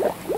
Yeah.